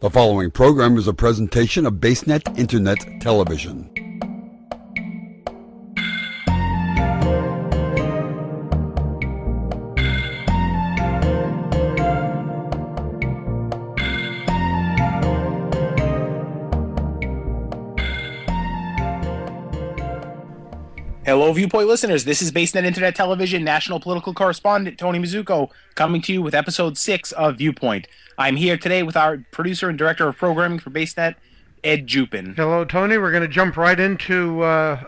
The following program is a presentation of BaseNet Internet Television. Viewpoint listeners. This is BaseNet Internet Television national political correspondent Tony Mizuko coming to you with episode six of Viewpoint. I'm here today with our producer and director of programming for BaseNet, Ed Jupin. Hello, Tony. We're going to jump right into uh,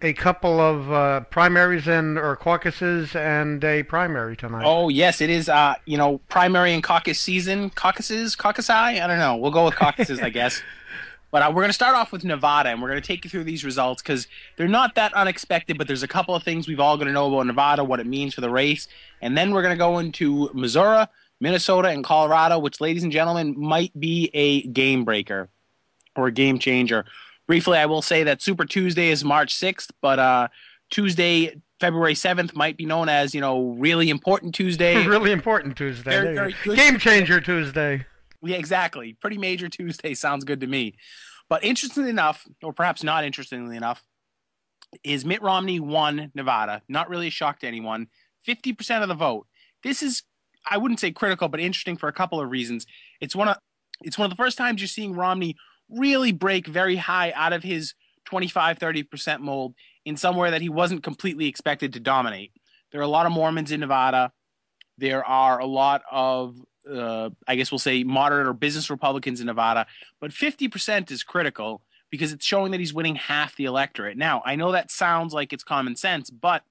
a couple of uh, primaries and or caucuses and a primary tonight. Oh yes, it is. Uh, you know, primary and caucus season. Caucuses, caucusi. I don't know. We'll go with caucuses, I guess. But uh, we're going to start off with Nevada, and we're going to take you through these results because they're not that unexpected. But there's a couple of things we've all got to know about Nevada, what it means for the race, and then we're going to go into Missouri, Minnesota, and Colorado, which, ladies and gentlemen, might be a game breaker or a game changer. Briefly, I will say that Super Tuesday is March 6th, but uh, Tuesday, February 7th, might be known as you know really important Tuesday. really important Tuesday. Very, very Game changer Tuesday. Yeah, exactly. Pretty major Tuesday sounds good to me. But interestingly enough, or perhaps not interestingly enough, is Mitt Romney won Nevada. Not really a shock to anyone. 50% of the vote. This is I wouldn't say critical, but interesting for a couple of reasons. It's one of it's one of the first times you're seeing Romney really break very high out of his 25 30% mold in somewhere that he wasn't completely expected to dominate. There are a lot of Mormons in Nevada. There are a lot of uh, I guess we'll say moderate or business Republicans in Nevada, but 50% is critical because it's showing that he's winning half the electorate. Now, I know that sounds like it's common sense, but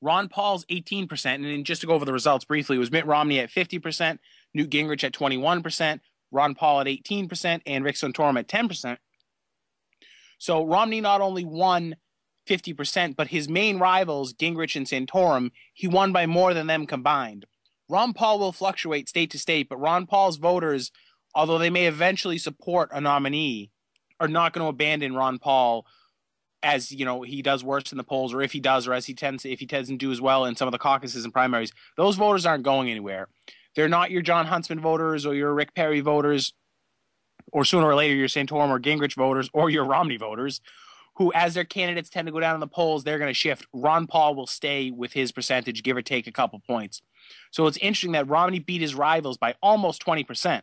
Ron Paul's 18%, and just to go over the results briefly, was Mitt Romney at 50%, Newt Gingrich at 21%, Ron Paul at 18%, and Rick Santorum at 10%. So Romney not only won 50%, but his main rivals, Gingrich and Santorum, he won by more than them combined. Ron Paul will fluctuate state to state, but Ron Paul's voters, although they may eventually support a nominee, are not going to abandon Ron Paul as you know he does worse in the polls, or if he does, or as he tends if he tends to do as well in some of the caucuses and primaries. Those voters aren't going anywhere. They're not your Jon Huntsman voters or your Rick Perry voters, or sooner or later your Santorum or Gingrich voters or your Romney voters, who as their candidates tend to go down in the polls, they're going to shift. Ron Paul will stay with his percentage, give or take a couple points. So it's interesting that Romney beat his rivals by almost 20%.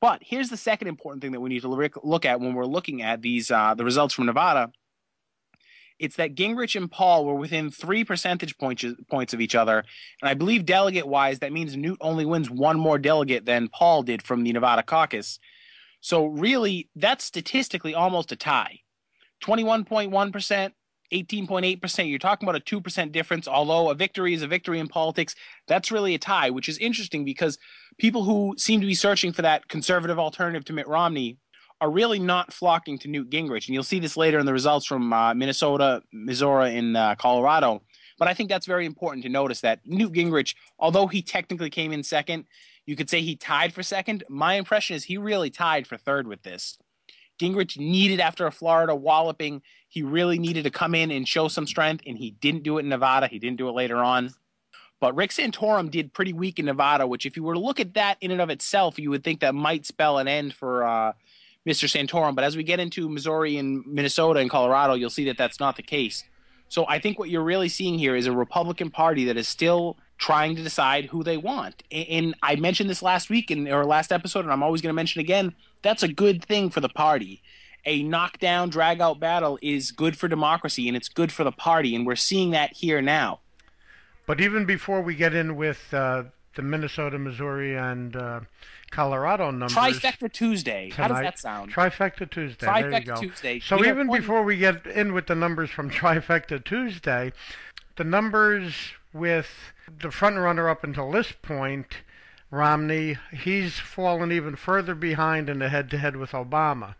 But here's the second important thing that we need to look- at when we're looking at these uh, the results from Nevada. It's that Gingrich and Paul were within three percentage points points of each other, and I believe delegate wise that means Newt only wins one more delegate than Paul did from the Nevada caucus. So really, that's statistically almost a tie. Twenty-one point one percent 18.8%. You're talking about a 2% difference, although a victory is a victory in politics. That's really a tie, which is interesting because people who seem to be searching for that conservative alternative to Mitt Romney are really not flocking to Newt Gingrich. And you'll see this later in the results from uh, Minnesota, Missouri, and uh, Colorado. But I think that's very important to notice that Newt Gingrich, although he technically came in second, you could say he tied for second. My impression is he really tied for third with this. Gingrich needed after a Florida walloping, he really needed to come in and show some strength, and he didn't do it in Nevada. He didn't do it later on. But Rick Santorum did pretty weak in Nevada, which, if you were to look at that in and of itself, you would think that might spell an end for uh, Mr. Santorum. But as we get into Missouri and Minnesota and Colorado, you'll see that that's not the case. So I think what you're really seeing here is a Republican Party that is still trying to decide who they want. And I mentioned this last week in our last episode, and I'm always going to mention again. That's a good thing for the party. A knockdown, drag out battle is good for democracy and it's good for the party. And we're seeing that here now. But even before we get in with uh, the Minnesota, Missouri, and uh, Colorado numbers, Trifecta Tuesday. How does that sound? Trifecta Tuesday. there you Trifecta go. Tuesday. So We even one- before we get in with the numbers from Trifecta Tuesday, the numbers with the front runner up until this point, Romney, he's fallen even further behind in the head-to-head with Obama.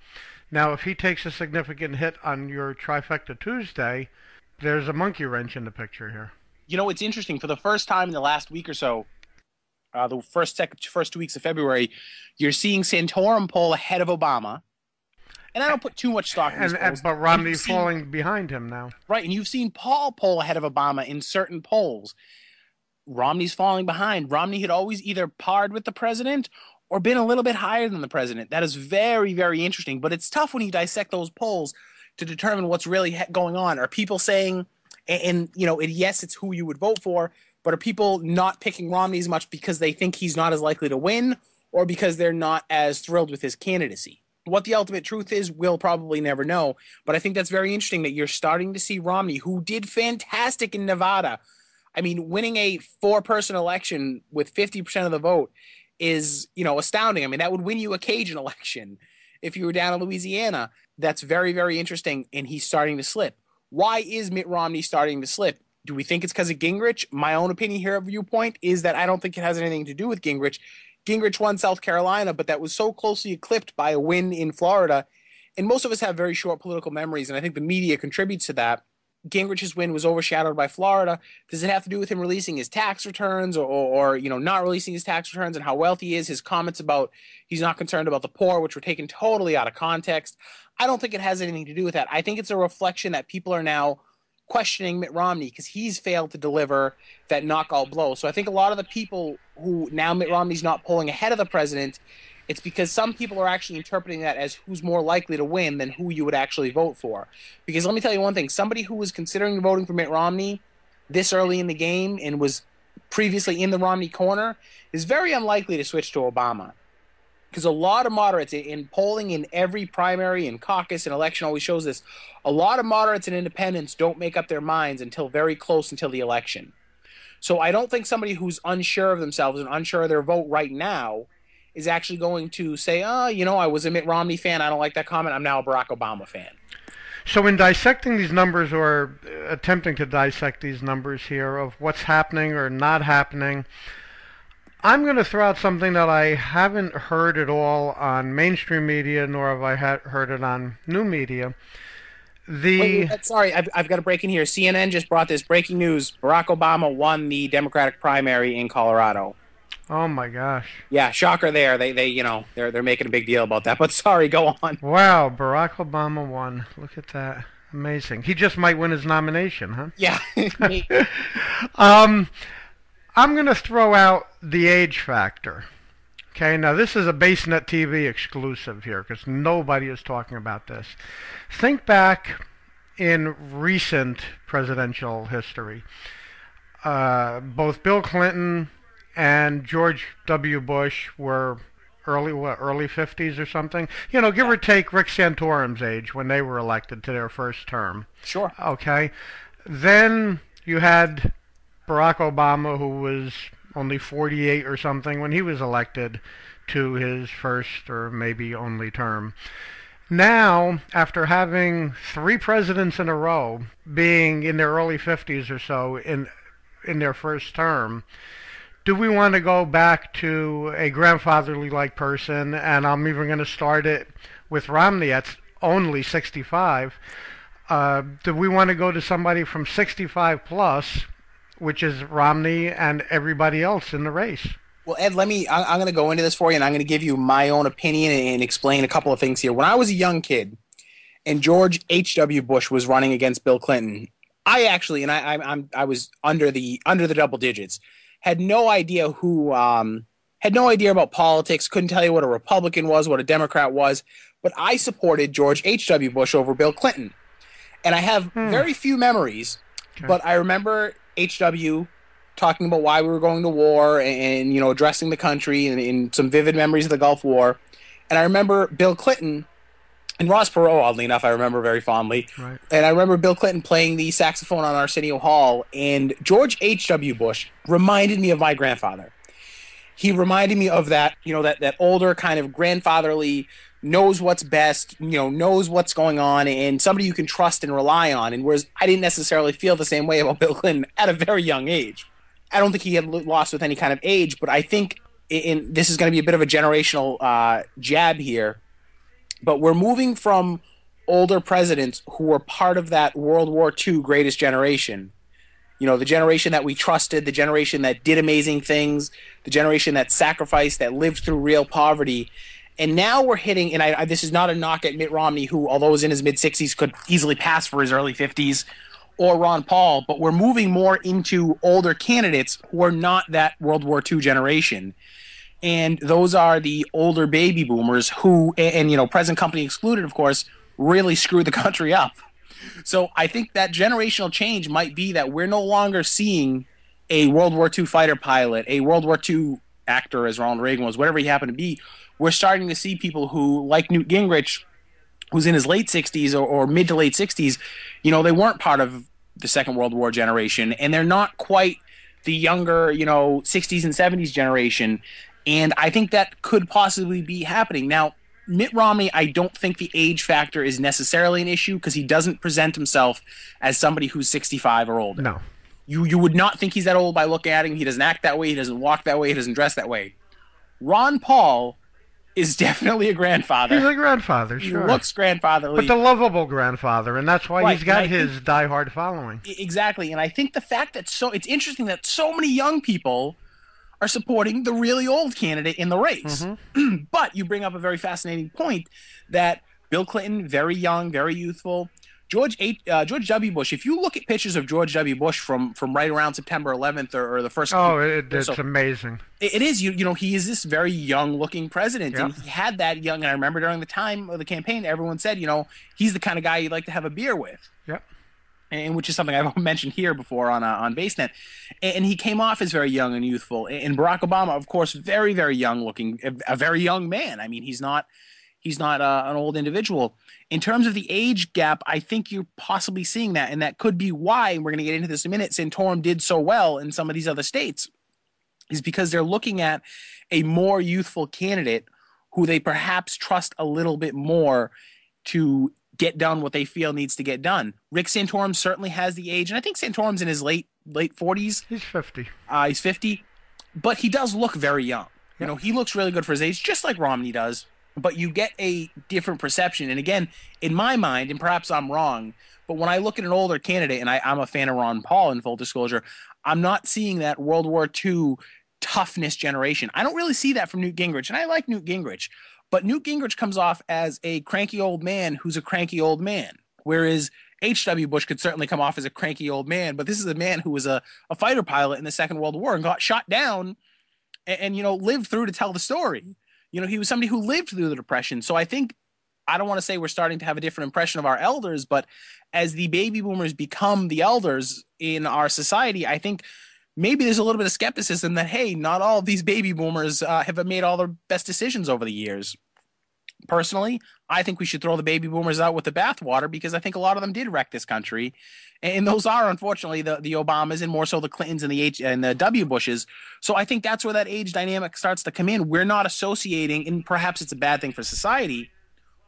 Now, if he takes a significant hit on your Trifecta Tuesday, there's a monkey wrench in the picture here. you know, it's interesting. For the first time in the last week or so, uh, the first sec- first two weeks of February, you're seeing Santorum poll ahead of Obama. And I don't put too much stock in these And, and polls. but Romney's seen- falling behind him now. Right, and you've seen Paul poll ahead of Obama in certain polls. Romney's falling behind. Romney had always either parred with the president or been a little bit higher than the president. That is very, very interesting. But it's tough when you dissect those polls to determine what's really going on. Are people saying, and, and you know, it, yes, it's who you would vote for, but are people not picking Romney as much because they think he's not as likely to win, or because they're not as thrilled with his candidacy? What the ultimate truth is, we'll probably never know. But I think that's very interesting that you're starting to see Romney, who did fantastic in Nevada. I mean, winning a four person election with 50% of the vote is, you know, astounding. I mean, that would win you a Cajun election if you were down in Louisiana. That's very, very interesting. And he's starting to slip. Why is Mitt Romney starting to slip? Do we think it's because of Gingrich? My own opinion here, viewpoint, is that I don't think it has anything to do with Gingrich. Gingrich won South Carolina, but that was so closely eclipsed by a win in Florida. And most of us have very short political memories, and I think the media contributes to that. Gingrich's win was overshadowed by Florida. Does it have to do with him releasing his tax returns or, or, or, you know, not releasing his tax returns and how wealthy he is? His comments about he's not concerned about the poor, which were taken totally out of context. I don't think it has anything to do with that. I think it's a reflection that people are now questioning Mitt Romney because he's failed to deliver that knockout blow. So I think a lot of the people who now Mitt Romney's not polling ahead of the president it's because some people are actually interpreting that as who's more likely to win than who you would actually vote for. Because let me tell you one thing somebody who was considering voting for Mitt Romney this early in the game and was previously in the Romney corner is very unlikely to switch to Obama. Because a lot of moderates in polling in every primary and caucus and election always shows this. A lot of moderates and independents don't make up their minds until very close until the election. So I don't think somebody who's unsure of themselves and unsure of their vote right now is actually going to say, oh, you know, I was a Mitt Romney fan. I don't like that comment. I'm now a Barack Obama fan. So, in dissecting these numbers or uh, attempting to dissect these numbers here of what's happening or not happening, I'm going to throw out something that I haven't heard at all on mainstream media, nor have I heard it on new media. The wait, wait, sorry, I've, I've got a break in here. CNN just brought this breaking news: Barack Obama won the Democratic primary in Colorado. Oh my gosh. Yeah, shocker there. They they you know, they're they're making a big deal about that. But sorry, go on. Wow, Barack Obama won. Look at that. Amazing. He just might win his nomination, huh? Yeah. um I'm going to throw out the age factor. Okay, now this is a BaseNet TV exclusive here because nobody is talking about this. Think back in recent presidential history. Uh, both Bill Clinton and George W. Bush were early what early 50s or something. You know, give yeah. or take Rick Santorum's age when they were elected to their first term. Sure. Okay. Then you had Barack Obama who was only 48 or something when he was elected to his first or maybe only term. Now, after having three presidents in a row being in their early 50s or so in in their first term, do we want to go back to a grandfatherly like person? And I'm even going to start it with Romney at only 65. Uh, do we want to go to somebody from 65 plus, which is Romney and everybody else in the race? Well, Ed, let me. I'm going to go into this for you, and I'm going to give you my own opinion and explain a couple of things here. When I was a young kid, and George H.W. Bush was running against Bill Clinton, I actually, and I, I'm, I was under the under the double digits had no idea who um, had no idea about politics, couldn't tell you what a Republican was, what a Democrat was, but I supported George H.W. Bush over Bill Clinton. And I have hmm. very few memories, okay. but I remember H.W. talking about why we were going to war and, and you know, addressing the country and, and some vivid memories of the Gulf War. And I remember Bill Clinton and Ross Perot, oddly enough, I remember very fondly. Right. And I remember Bill Clinton playing the saxophone on Arsenio Hall. And George H.W. Bush reminded me of my grandfather. He reminded me of that, you know, that, that older kind of grandfatherly, knows what's best, you know, knows what's going on, and somebody you can trust and rely on. And whereas I didn't necessarily feel the same way about Bill Clinton at a very young age. I don't think he had lost with any kind of age, but I think in, this is going to be a bit of a generational uh, jab here but we're moving from older presidents who were part of that World War II greatest generation. You know, the generation that we trusted, the generation that did amazing things, the generation that sacrificed, that lived through real poverty. And now we're hitting, and I, I, this is not a knock at Mitt Romney, who, although was in his mid 60s, could easily pass for his early 50s, or Ron Paul, but we're moving more into older candidates who are not that World War II generation. And those are the older baby boomers who, and, and you know, present company excluded, of course, really screwed the country up. So I think that generational change might be that we're no longer seeing a World War II fighter pilot, a World War II actor, as Ronald Reagan was, whatever he happened to be. We're starting to see people who, like Newt Gingrich, who's in his late 60s or, or mid to late 60s, you know, they weren't part of the Second World War generation, and they're not quite the younger, you know, 60s and 70s generation. And I think that could possibly be happening. Now, Mitt Romney, I don't think the age factor is necessarily an issue because he doesn't present himself as somebody who's 65 or older. No. You you would not think he's that old by looking at him. He doesn't act that way. He doesn't walk that way. He doesn't dress that way. Ron Paul is definitely a grandfather. He's a grandfather, sure. He looks grandfatherly. But the lovable grandfather, and that's why Right, he's got his diehard following. Exactly and i think the fact that so it's interesting that so many young people are supporting the really old candidate in the race. But you bring up a very fascinating point that bill clinton very young very youthful george H, uh, george w. Bush if you look at pictures of george w. Bush from from right around september 11th or, or the first Oh, it, it's so- amazing. it it is you you know he is this very young looking president and he had that young and i remember during the time of the campaign everyone said you know he's the kind of guy you'd like to have a beer with. Yep. And which is something I've mentioned here before on uh, on BaseNet. And he came off as very young and youthful. And Barack Obama, of course, very very young looking, a, very young man. I mean, he's not he's not uh, an old individual. In terms of the age gap, I think you're possibly seeing that, and that could be why and we're going to get into this in a minute. Santorum did so well in some of these other states, is because they're looking at a more youthful candidate who they perhaps trust a little bit more to get done what they feel needs to get done. Rick Santorum certainly has the age, and I think Santorum's in his late late forties. He's 50. Uh, he's fifty, but he does look very young. You know, he looks really good for his age, just like Romney does. But you get a different perception, and again, in my mind, and perhaps I'm wrong, but when I look at an older candidate, and I, I'm a fan of Ron Paul, in full disclosure, I'm not seeing that World War II toughness generation. I don't really see that from Newt Gingrich, and I like Newt Gingrich, but Newt Gingrich comes off as a cranky old man who's a cranky old man, whereas H.W. Bush could certainly come off as a cranky old man, but this is a man who was a, a fighter pilot in the Second World War and got shot down and, and, you know, lived through to tell the story. You know, he was somebody who lived through the Depression. So I think, I don't want to say we're starting to have a different impression of our elders, but as the baby boomers become the elders in our society, I think maybe there's a little bit of skepticism that, hey, not all of these baby boomers uh, have made all their best decisions over the years. Personally, I think we should throw the baby boomers out with the bathwater because I think a lot of them did wreck this country, and those are unfortunately the the Obamas and more so the Clintons and the H and the W Bushes. So I think that's where that age dynamic starts to come in. We're not associating, and perhaps it's a bad thing for society.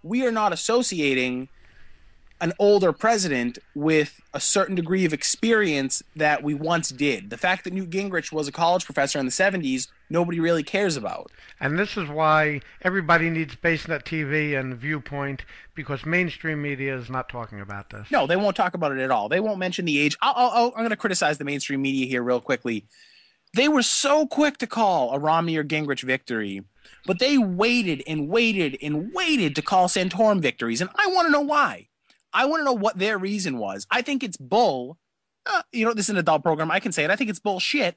We are not associating an older president with a certain degree of experience that we once did. The fact that Newt Gingrich was a college professor in the 70s, nobody really cares about. And this is why everybody needs BaseNet TV and Viewpoint because mainstream media is not talking about this. No, they won't talk about it at all. They won't mention the age. I'll, I'll, I'm going to criticize the mainstream media here real quickly. They were so quick to call a Romney or Gingrich victory, but they waited and waited and waited to call Santorum victories. And I want to know why. I want to know what their reason was. I think it's bull. Uh, you know, this is an adult program. I can say it. I think it's bullshit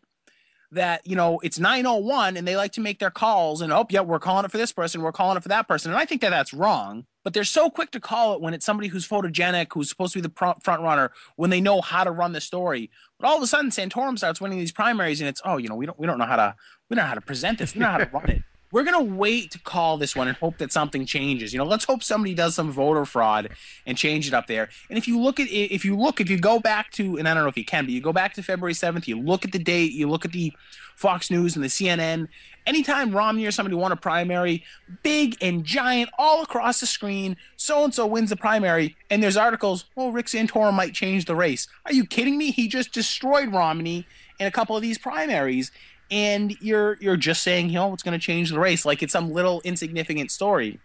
that, you know, it's 901 and they like to make their calls and, oh, yeah, we're calling it for this person. We're calling it for that person. And I think that that's wrong. But they're so quick to call it when it's somebody who's photogenic, who's supposed to be the front runner, when they know how to run the story. But all of a sudden, Santorum starts winning these primaries, and it's oh, you know, we don't we don't know how to we don't know how to present this. We don't know how to run it. We're gonna wait to call this one and hope that something changes. You know, let's hope somebody does some voter fraud and change it up there. And if you look at if you look if you go back to and I don't know if you can, but you go back to February seventh, you look at the date, you look at the Fox News and the CNN. Anytime Romney or somebody won a primary, big and giant all across the screen, so and so wins the primary, and there's articles, well, Rick Santorum might change the race. Are you kidding me? He just destroyed Romney in a couple of these primaries, and you're you're just saying, you know, it's going to change the race like it's some little insignificant story.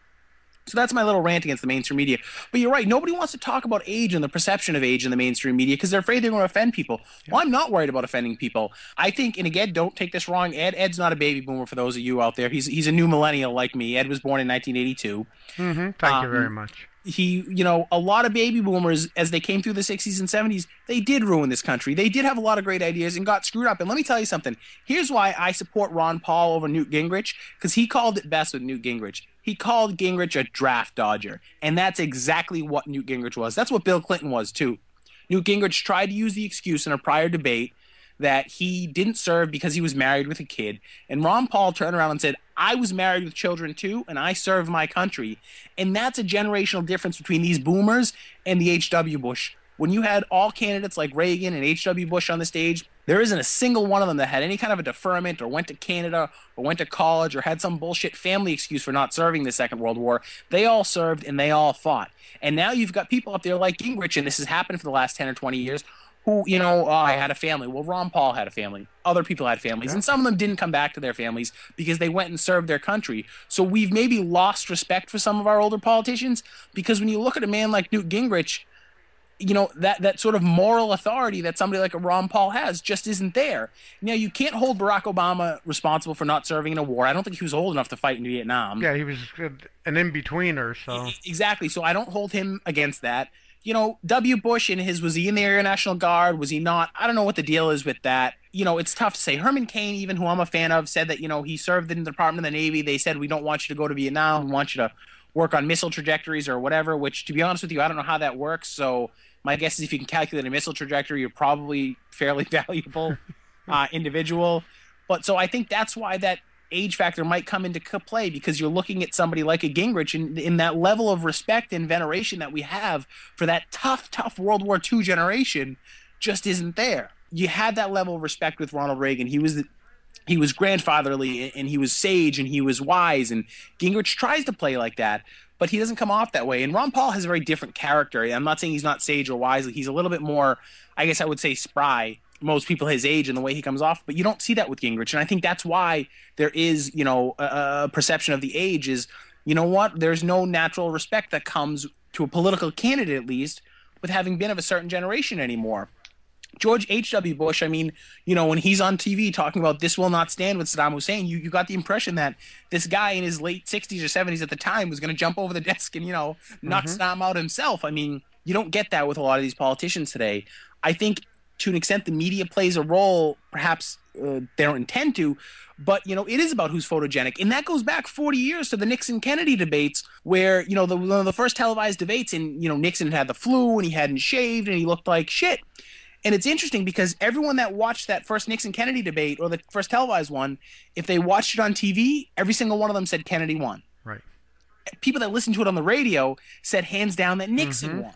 So that's my little rant against the mainstream media. But you're right. Nobody wants to talk about age and the perception of age in the mainstream media because they're afraid they're going to offend people. Well, I'm not worried about offending people. I think, and again, don't take this wrong. Ed, Ed's not a baby boomer for those of you out there. He's he's a new millennial like me. Ed was born in 1982. hmm Thank you very Um, much. He, you know, a lot of baby boomers as they came through the 60s and 70s, they did ruin this country. They did have a lot of great ideas and got screwed up. And let me tell you something. Here's why I support Ron Paul over Newt Gingrich because he called it best with Newt Gingrich. He called Gingrich a draft dodger, and that's exactly what Newt Gingrich was. That's what Bill Clinton was too. Newt Gingrich tried to use the excuse in a prior debate that he didn't serve because he was married with a kid. And Ron Paul turned around and said, I was married with children too, and I serve my country. And that's a generational difference between these boomers and the H.W. Bush. When you had all candidates like Reagan and H.W. Bush on the stage, there isn't a single one of them that had any kind of a deferment or went to Canada or went to college or had some bullshit family excuse for not serving the Second World War. They all served and they all fought. And now you've got people up there like Gingrich, and this has happened for the last 10 or 20 years, who, you know, oh, I had a family. Well, Ron Paul had a family. Other people had families. And some of them didn't come back to their families because they went and served their country. So we've maybe lost respect for some of our older politicians because when you look at a man like Newt Gingrich, you know, that, that sort of moral authority that somebody like a Ron Paul has just isn't there. Now, you can't hold Barack Obama responsible for not serving in a war. I don't think he was old enough to fight in Vietnam. Yeah, he was an in betweener, so. Exactly. So I don't hold him against that you know, W. Bush and his was he in the Air National Guard? Was he not? I don't know what the deal is with that. You know, it's tough to say. Herman Cain, even who I'm a fan of, said that you know he served in the Department of the Navy. They said we don't want you to go to Vietnam. We want you to work on missile trajectories or whatever. Which, to be honest with you, I don't know how that works. So my guess is if you can calculate a missile trajectory, you're probably fairly valuable uh, individual. But so I think that's why that age factor might come into play because you're looking at somebody like a Gingrich in, in that level of respect and veneration that we have for that tough, tough World War II generation just isn't there. You had that level of respect with Ronald Reagan. He was he was grandfatherly and he was sage and he was wise and Gingrich tries to play like that but he doesn't come off that way and Ron Paul has a very different character I'm not saying he's not sage or wise he's a little bit more I guess I would say spry most people his age and the way he comes off, but you don't see that with Gingrich, and I think that's why there is, you know, a, a perception of the age is, you know what? There's no natural respect that comes to a political candidate, at least, with having been of a certain generation anymore. George H.W. Bush, I mean, you know, when he's on TV talking about this will not stand with Saddam Hussein, you, you got the impression that this guy in his late 60s or 70s at the time was going to jump over the desk and, you know, knock mm-hmm. Saddam out himself. I mean, you don't get that with a lot of these politicians today. I think to an extent the media plays a role perhaps uh, they don't intend to but you know it is about who's photogenic. And that goes back 40 years to the nixon kennedy debates where you know the, one of the first televised debates and you know nixon had the flu and he hadn't shaved and he looked like shit. And it's interesting because everyone that watched that first nixon kennedy debate or the first televised one if they watched it on tv every single one of them said kennedy won. Right. People that listened to it on the radio said hands down that nixon mm-hmm. won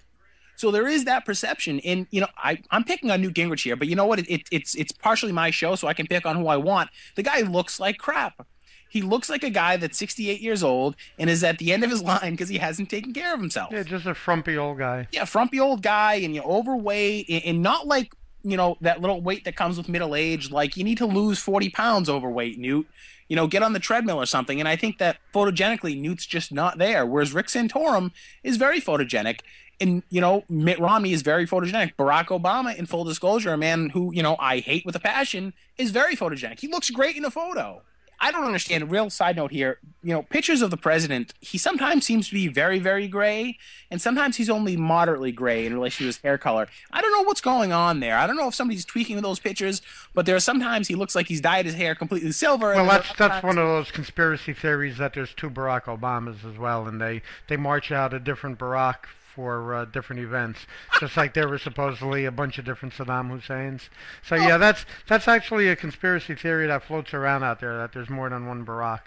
so there is that perception, and you know, I I'm picking on Newt Gingrich here, but you know what? It, it, it's it's partially my show, so I can pick on who I want. The guy looks like crap. He looks like a guy that's 68 years old and is at the end of his line because he hasn't taken care of himself. Yeah, just a frumpy old guy. Yeah, frumpy old guy, and you know, overweight, and, and not like you know that little weight that comes with middle age. Like you need to lose 40 pounds overweight, Newt you know, get on the treadmill or something. And I think that photogenically, Newt's just not there. Whereas Rick Santorum is very photogenic and you know Mitt Romney is very photogenic. Barack Obama, in full disclosure, a man who you know I hate with a passion, is very photogenic. He looks great in a photo. I don't understand. Real side note here, you know, pictures of the president. He sometimes seems to be very, very gray, and sometimes he's only moderately gray in relation to his hair color. I don't know what's going on there. I don't know if somebody's tweaking those pictures, but there are sometimes he looks like he's dyed his hair completely silver. Well, that's that's one of those conspiracy theories that there's two Barack Obamas as well, and they they march out a different Barack for uh, different events, just like there were supposedly a bunch of different Saddam Husseins. So yeah, that's that's actually a conspiracy theory that floats around out there that there's more than one Barack.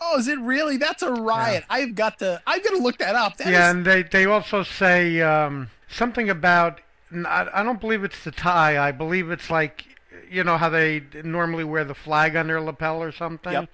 Oh, is it really? That's a riot. Yeah. I've got to. I've got to look that up. That yeah, is... and they they also say um, something about. I, I don't believe it's the tie. I believe it's like you know how they normally wear the flag on their lapel or something. Yep.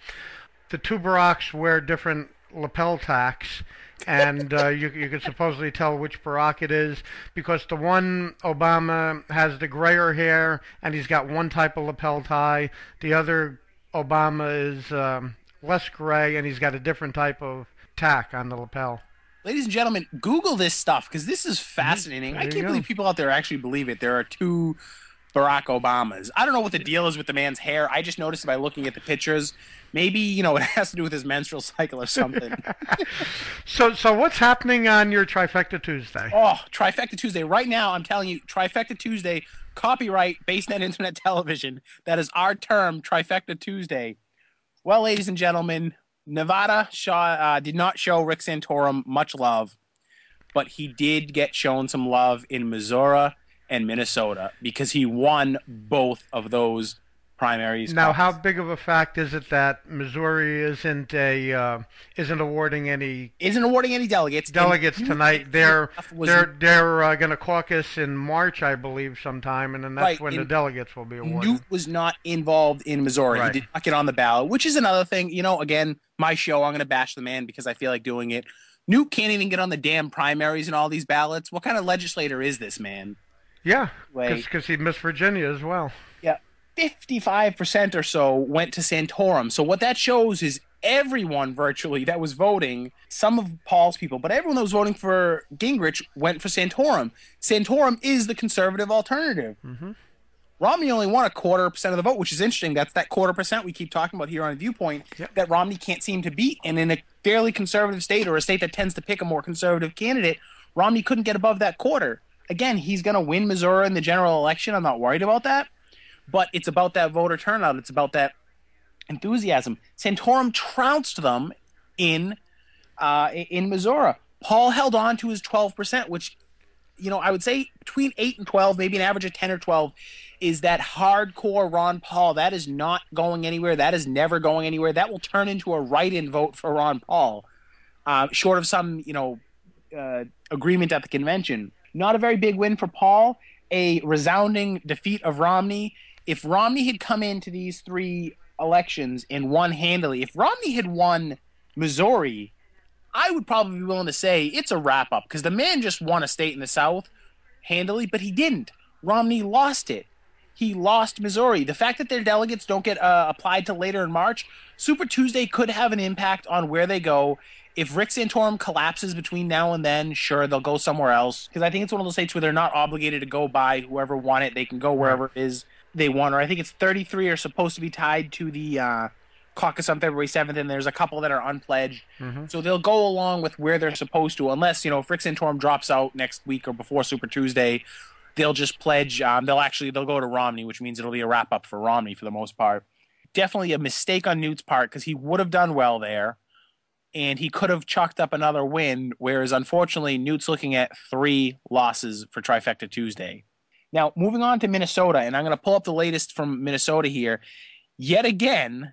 The two Baracks wear different lapel tacks and uh, you you can supposedly tell which Barack it is because the one Obama has the grayer hair and he's got one type of lapel tie. The other Obama is um, less gray and he's got a different type of tack on the lapel. Ladies and gentlemen, Google this stuff because this is fascinating. I can't believe people out there actually believe it. There are two Barack Obama's. I don't know what the deal is with the man's hair. I just noticed by looking at the pictures. Maybe you know it has to do with his menstrual cycle or something. so, so what's happening on your Trifecta Tuesday? Oh, Trifecta Tuesday! Right now, I'm telling you, Trifecta Tuesday, copyright BaseNet Internet Television. That is our term, Trifecta Tuesday. Well, ladies and gentlemen, Nevada Shaw, uh, did not show Rick Santorum much love, but he did get shown some love in Missouri and Minnesota because he won both of those primaries. Now, how big of a fact is it that Missouri isn't a uh, isn't awarding any isn't awarding any delegates delegates tonight? They're they're they're uh, going to caucus in March, I believe, sometime, and then that's right. when and the delegates will be awarded. Newt was not involved in Missouri. Right. He did not get on the ballot, which is another thing. You know, again, my show, I'm going to bash the man because I feel like doing it. Newt can't even get on the damn primaries and all these ballots. What kind of legislator is this man? Yeah, because he missed Virginia as well. Yeah, 55% or so went to Santorum. So what that shows is everyone virtually that was voting, some of Paul's people, but everyone that was voting for Gingrich went for Santorum. Santorum is the conservative alternative. Mm-hmm. Romney only won a quarter percent of the vote, which is interesting. That's that quarter percent we keep talking about here on Viewpoint yep. that Romney can't seem to beat. And in a fairly conservative state or a state that tends to pick a more conservative candidate, Romney couldn't get above that quarter again, he's going to win Missouri in the general election. I'm not worried about that. But it's about that voter turnout. It's about that enthusiasm. Santorum trounced them in uh, in Missouri. Paul held on to his 12%, which, you know, I would say between 8 and 12, maybe an average of 10 or 12, is that hardcore Ron Paul. That is not going anywhere. That is never going anywhere. That will turn into a write in vote for Ron Paul, uh, short of some, you know, uh, agreement at the convention. Not a very big win for Paul. A resounding defeat of Romney. If Romney had come into these three elections and won handily, if Romney had won Missouri, I would probably be willing to say it's a wrap up because the man just won a state in the South handily, but he didn't. Romney lost it. He lost Missouri. The fact that their delegates don't get uh, applied to later in March, Super Tuesday could have an impact on where they go if Rick Santorum collapses between now and then, sure, they'll go somewhere else. Because I think it's one of those states where they're not obligated to go by whoever won it. They can go wherever it is they want. Or I think it's 33 are supposed to be tied to the uh, caucus on February 7th, and there's a couple that are unpledged. Mm-hmm. So they'll go along with where they're supposed to, unless, you know, if Rick Santorum drops out next week or before Super Tuesday, they'll just pledge. Um, they'll actually they'll go to Romney, which means it'll be a wrap up for Romney for the most part. Definitely a mistake on Newt's part because he would have done well there and he could have chalked up another win. Whereas unfortunately, Newt's looking at three losses for Trifecta Tuesday. Now, moving on to Minnesota, and I'm going to pull up the latest from Minnesota here. Yet again,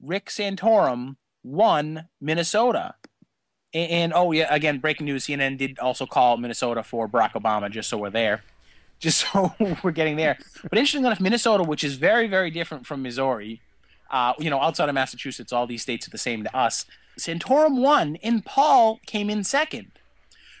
Rick Santorum won Minnesota. And, and, oh yeah, again, breaking news: CNN did also call Minnesota for Barack Obama, just so we're there, just so we're getting there. But interesting enough, Minnesota, which is very, very different from Missouri, uh, you know, outside of Massachusetts, all these states are the same to us. Santorum won, and Paul came in second.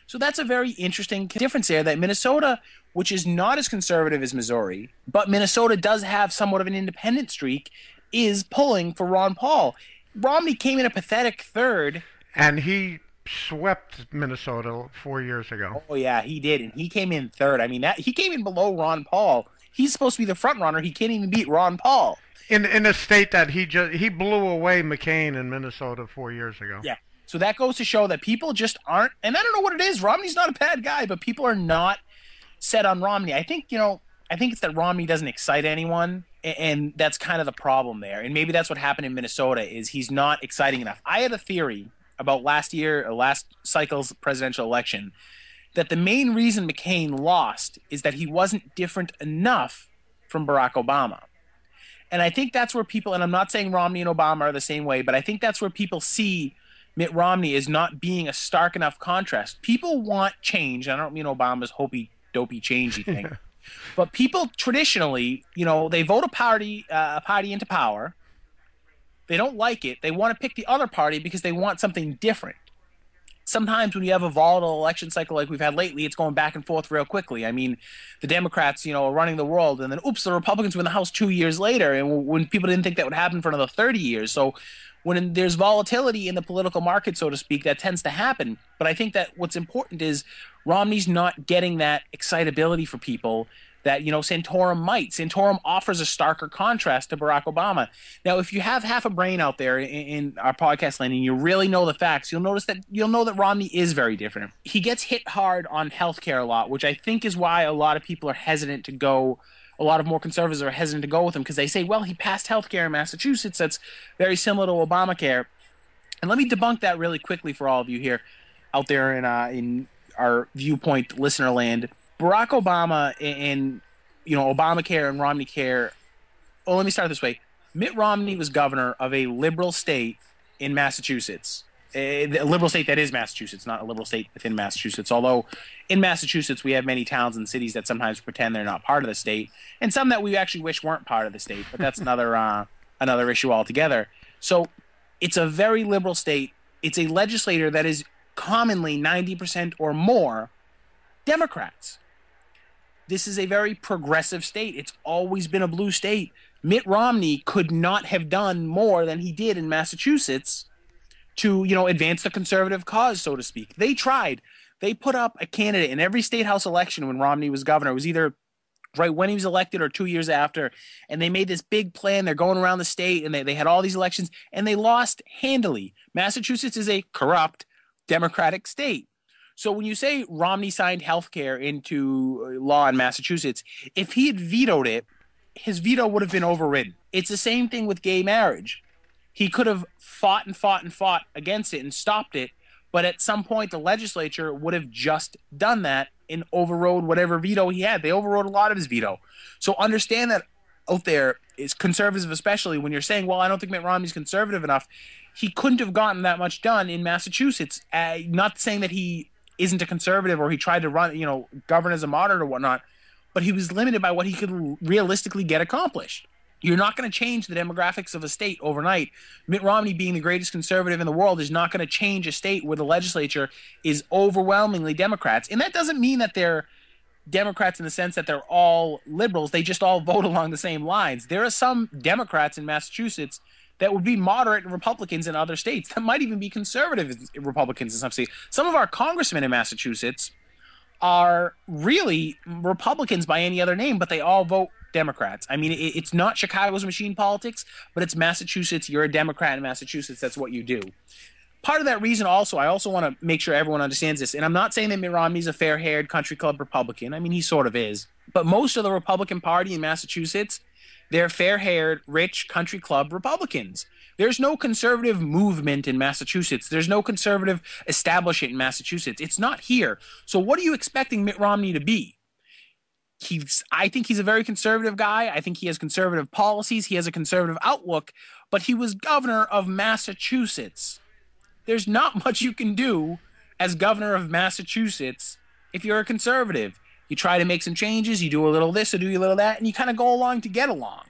So that's a very interesting difference there that Minnesota, which is not as conservative as Missouri, but Minnesota does have somewhat of an independent streak, is pulling for Ron Paul. Romney came in a pathetic third. And he swept Minnesota four years ago. Oh yeah, he did, and he came in third. I mean, that he came in below Ron Paul. He's supposed to be the front runner. He can't even beat Ron Paul in in a state that he just he blew away McCain in Minnesota four years ago. Yeah. So that goes to show that people just aren't, and I don't know what it is. Romney's not a bad guy, but people are not set on Romney. I think you know, I think it's that Romney doesn't excite anyone, and that's kind of the problem there. And maybe that's what happened in Minnesota is he's not exciting enough. I had a theory about last year, or last cycle's presidential election, that the main reason McCain lost is that he wasn't different enough from Barack Obama. And I think that's where people, and I'm not saying Romney and Obama are the same way, but I think that's where people see Mitt Romney as not being a stark enough contrast. People want change. I don't mean Obama's hopey, dopey, changey thing. but people traditionally, you know, they vote a party, uh, a party into power. They don't like it. They want to pick the other party because they want something different sometimes when you have a volatile election cycle like we've had lately, it's going back and forth real quickly. I mean, the Democrats, you know, are running the world, and then oops, the Republicans win the House two years later, and when people didn't think that would happen for another thirty years. So when there's volatility in the political market, so to speak, that tends to happen. But I think that what's important is Romney's not getting that excitability for people that you know Santorum might. Santorum offers a starker contrast to Barack Obama. Now, if you have half a brain out there in, in, our podcast land and you really know the facts, you'll notice that you'll know that Romney is very different. He gets hit hard on healthcare a lot, which I think is why a lot of people are hesitant to go. A lot of more conservatives are hesitant to go with him because they say, well, he passed healthcare in Massachusetts that's very similar to Obamacare. And let me debunk that really quickly for all of you here out there in uh, in our viewpoint listener land. Barack Obama and you know Obamacare and Romney Care. Oh, let me start this way. Mitt Romney was governor of a liberal state in Massachusetts. A liberal state that is Massachusetts, not a liberal state within Massachusetts. Although in Massachusetts we have many towns and cities that sometimes pretend they're not part of the state, and some that we actually wish weren't part of the state. But that's another uh, another issue altogether. So it's a very liberal state. It's a legislator that is commonly 90% or more Democrats. This is a very progressive state. It's always been a blue state. Mitt Romney could not have done more than he did in Massachusetts to, you know, advance the conservative cause, so to speak. They tried. They put up a candidate in every state house election when Romney was governor. It was either right when he was elected or two years after. And they made this big plan. They're going around the state and they, they had all these elections and they lost handily. Massachusetts is a corrupt Democratic state. So when you say Romney signed health care into uh, law in Massachusetts, if he had vetoed it, his veto would have been overridden. It's the same thing with gay marriage. He could have fought and fought and fought against it and stopped it, but at some point the legislature would have just done that and overrode whatever veto he had. They overrode a lot of his veto. So understand that out there is conservative, especially when you're saying, "Well, I don't think Mitt Romney's conservative enough." He couldn't have gotten that much done in Massachusetts. Uh, not saying that he isn't a conservative or he tried to run, you know, govern as a moderate or whatnot, but he was limited by what he could realistically get accomplished. You're not going to change the demographics of a state overnight. Mitt Romney, being the greatest conservative in the world, is not going to change a state where the legislature is overwhelmingly Democrats. And that doesn't mean that they're Democrats in the sense that they're all liberals. They just all vote along the same lines. There are some Democrats in Massachusetts that would be moderate Republicans in other states that might even be conservative Republicans in some states. Some of our congressmen in Massachusetts are really Republicans by any other name, but they all vote Democrats. I mean, it's not Chicago's machine politics, but it's Massachusetts. You're a Democrat in Massachusetts. That's what you do. Part of that reason, also, I also want to make sure everyone understands this. And I'm not saying that Mitt Romney's a fair haired country club Republican. I mean, he sort of is. But most of the Republican Party in Massachusetts they're fair haired, rich country club Republicans. There's no conservative movement in Massachusetts. There's no conservative establishment in Massachusetts. It's not here. So what are you expecting Mitt Romney to be? He's I think he's a very conservative guy. I think he has conservative policies. He has a conservative outlook, but he was governor of Massachusetts. There's not much you can do as governor of Massachusetts if you're a conservative. You try to make some changes, you do a little this, or do a little that, and you kind of go along to get along.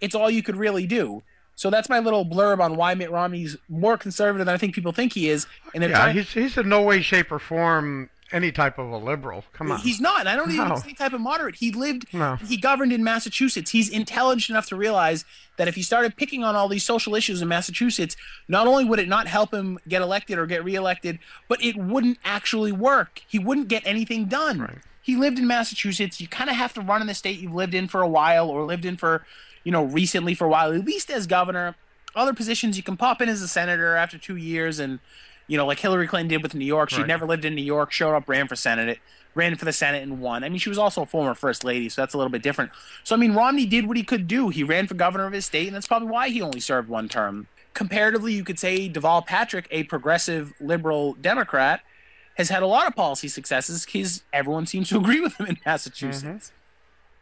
It's all you could really do. So that's my little blurb on why Mitt Romney's more conservative than I think people think he is. And yeah, trying- he's he's in no way, shape, or form any type of a liberal. Come on. He's not. I don't even no. any type of moderate. He lived no. he governed in Massachusetts. He's intelligent enough to realize that if he started picking on all these social issues in Massachusetts, not only would it not help him get elected or get reelected, but it wouldn't actually work. He wouldn't get anything done. Right he lived in Massachusetts. You kind of have to run in the state you've lived in for a while or lived in for, you know, recently for a while, at least as governor. Other positions you can pop in as a senator after two years and, you know, like Hillary Clinton did with New York. She'd right. never lived in New York, showed up, ran for Senate, ran for the Senate and won. I mean, she was also a former first lady, so that's a little bit different. So, I mean, Romney did what he could do. He ran for governor of his state, and that's probably why he only served one term. Comparatively, you could say Deval Patrick, a progressive liberal Democrat, has had a lot of policy successes because everyone seems to agree with him in Massachusetts.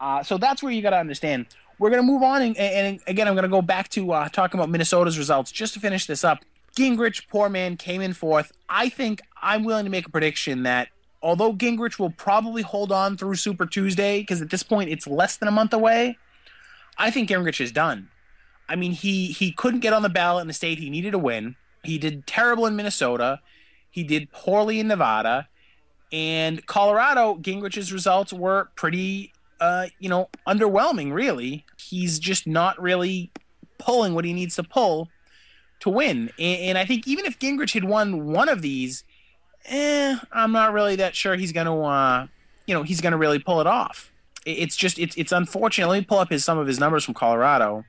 Mm-hmm. Uh, so that's where you got to understand. We're going to move on, and, and, again, I'm going to go back to uh, talking about Minnesota's results just to finish this up. Gingrich, poor man, came in fourth. I think I'm willing to make a prediction that although Gingrich will probably hold on through Super Tuesday, because at this point it's less than a month away, I think Gingrich is done. I mean, he he couldn't get on the ballot in the state he needed to win. He did terrible in Minnesota. He did poorly in Nevada. And Colorado, Gingrich's results were pretty, uh, you know, underwhelming, really. He's just not really pulling what he needs to pull to win. And, and I think even if Gingrich had won one of these, eh, I'm not really that sure he's going to, uh, you know, he's going to really pull it off. it's just it's it's unfortunate. Let me pull up his some of his numbers from Colorado.